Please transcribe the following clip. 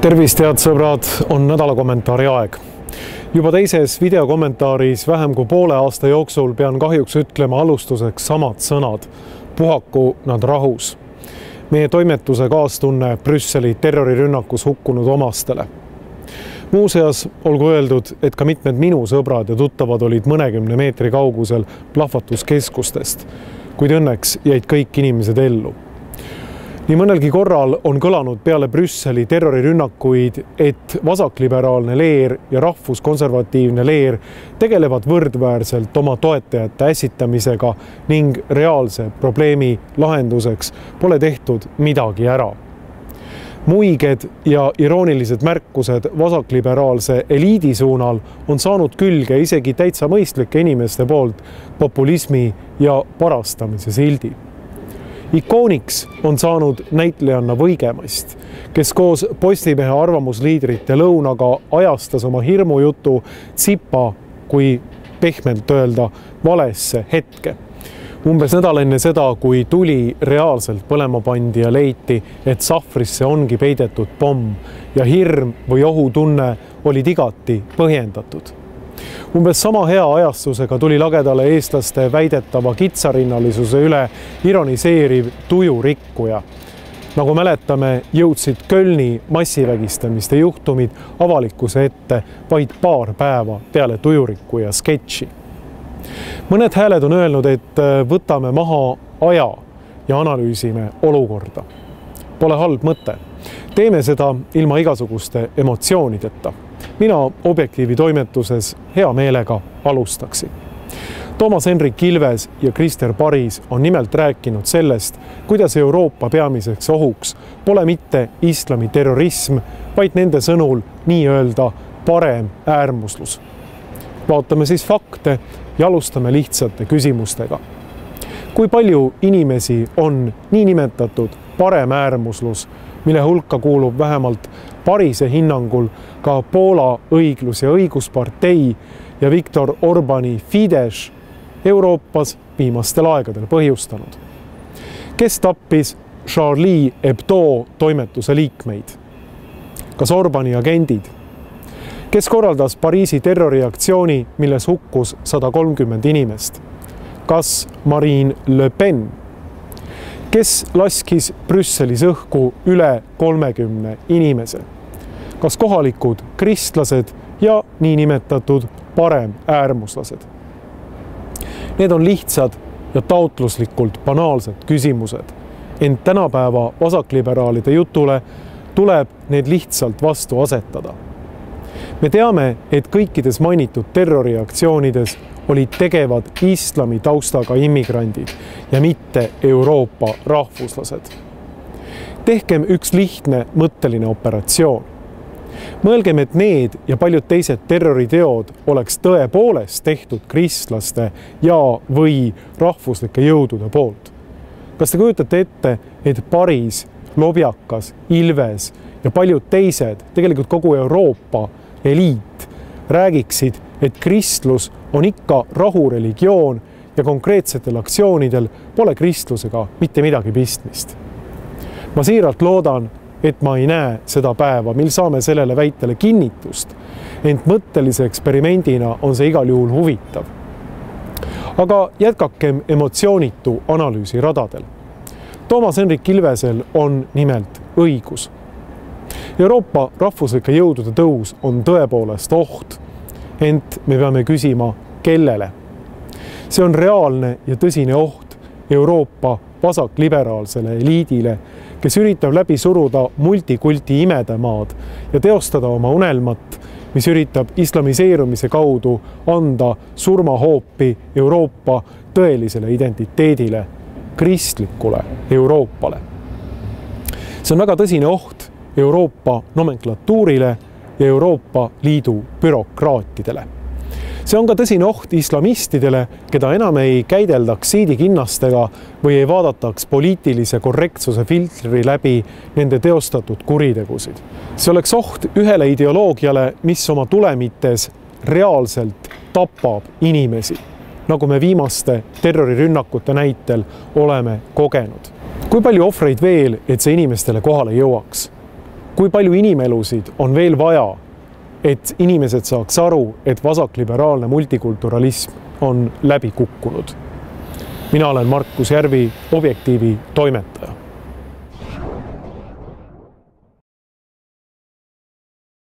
tervist, head sõbrad, on nädala kommentaari aeg. juba teises videokommentaaris vähem kui poole aasta jooksul pean kahjuks ütlema alustuseks samad sõnad. puhaku nad rahus. meie toimetuse kaastunne Brüsseli terrorirünnakus hukkunud omastele. muuseas olgu öeldud, et ka mitmed minu sõbrad ja tuttavad olid mõnekümne meetri kaugusel plahvatuskeskustest, kuid õnneks jäid kõik inimesed ellu nii mõnelgi korral on kõlanud peale Brüsseli terrorirünnakuid, et vasakliberaalne leer ja rahvuskonservatiivne leer tegelevad võrdväärselt oma toetajate ässitamisega ning reaalse probleemi lahenduseks pole tehtud midagi ära. Muiged ja iroonilised märkused vasakliberaalse eliidi suunal on saanud külge isegi täitsa mõistlike inimeste poolt populismi ja parastamise sildi ikooniks on saanud näitlejanna Võigemast, kes koos Postimehe arvamusliidrite lõunaga ajastas oma hirmujutu tsipa, kui pehmelt öelda, valesse hetke. umbes nädal enne seda, kui tuli reaalselt põlema pandi ja leiti, et sahvrisse ongi peidetud pomm ja hirm või ohutunne olid igati põhjendatud umbes sama hea ajastusega tuli lagedale eestlaste väidetava kitsarinnalisuse üle ironiseeriv tujurikkuja. nagu mäletame, jõudsid Kölni massivägistamiste juhtumid avalikkuse ette vaid paar päeva peale tujurikkuja sketši. mõned hääled on öelnud, et äh, võtame maha aja ja analüüsime olukorda. Pole halb mõte. teeme seda ilma igasuguste emotsioonideta mina Objektiivi toimetuses hea meelega alustaksin. Toomas Hendrik Ilves ja Krister Paris on nimelt rääkinud sellest, kuidas Euroopa peamiseks ohuks pole mitte islami terrorism, vaid nende sõnul nii-öelda parem äärmuslus. vaatame siis fakte ja alustame lihtsate küsimustega. kui palju inimesi on niinimetatud paremäärmuslus, mille hulka kuulub vähemalt Parise hinnangul ka Poola õiglus- ja õiguspartei ja Viktor Orbani Fidesz Euroopas viimastel aegadel põhjustanud. kes tappis Charlie Hebdo toimetuse liikmeid? kas Orbani agendid? kes korraldas Pariisi terroriaktsiooni, milles hukkus sada kolmkümmend inimest? kas Marine Le Pen? Kes laskis Brüsselis õhku üle kolmekümne inimese? kas kohalikud kristlased ja niinimetatud paremäärmuslased. Need on lihtsad ja taotluslikult banaalsed küsimused, ent tänapäeva vasakliberaalide jutule tuleb need lihtsalt vastu asetada. me teame, et kõikides mainitud terroriaktsioonides olid tegevad islami taustaga immigrandid ja mitte Euroopa rahvuslased. tehkem üks lihtne mõtteline operatsioon mõelgem, et need ja paljud teised terroriteod oleks tõepoolest tehtud kristlaste ja, või rahvuslike jõudude poolt. kas te kujutate ette, et Paris, Lobjakas, Ilves ja paljud teised, tegelikult kogu Euroopa eliit räägiksid, et kristlus on ikka rahureligioon ja konkreetsetel aktsioonidel pole kristlusega mitte midagi pistmist. ma siiralt loodan, et ma ei näe seda päeva, mil saame sellele väitele kinnitust. ent mõttelise eksperimendina on see igal juhul huvitav. aga jätkakem emotsioonitu analüüsi radadel. Toomas Hendrik Ilvesel on nimelt õigus. Euroopa rahvuslike jõudude tõus on tõepoolest oht, ent me peame küsima, kellele. see on reaalne ja tõsine oht Euroopa vasakliberaalsele eliidile kes üritab läbi suruda multikulti imedemaad ja teostada oma unelmat, mis üritab islamiseerumise kaudu anda surmahoopi Euroopa tõelisele identiteedile, kristlikule Euroopale. see on väga tõsine oht Euroopa nomenklatuurile ja Euroopa Liidu bürokraatidele see on ka tõsine oht islamistidele, keda enam ei käideldaks siidikinnastega või ei vaadataks poliitilise korrektsuse filtri läbi nende teostatud kuritegusid. see oleks oht ühele ideoloogiale, mis oma tulemites reaalselt tapab inimesi, nagu me viimaste terrorirünnakute näitel oleme kogenud. kui palju ohvreid veel, et see inimestele kohale jõuaks? Kui palju inimelusid on veel vaja, et inimesed saaks aru, et vasakliberaalne multikulturalism on läbi kukkunud. mina olen Markus Järvi, Objektiivi toimetaja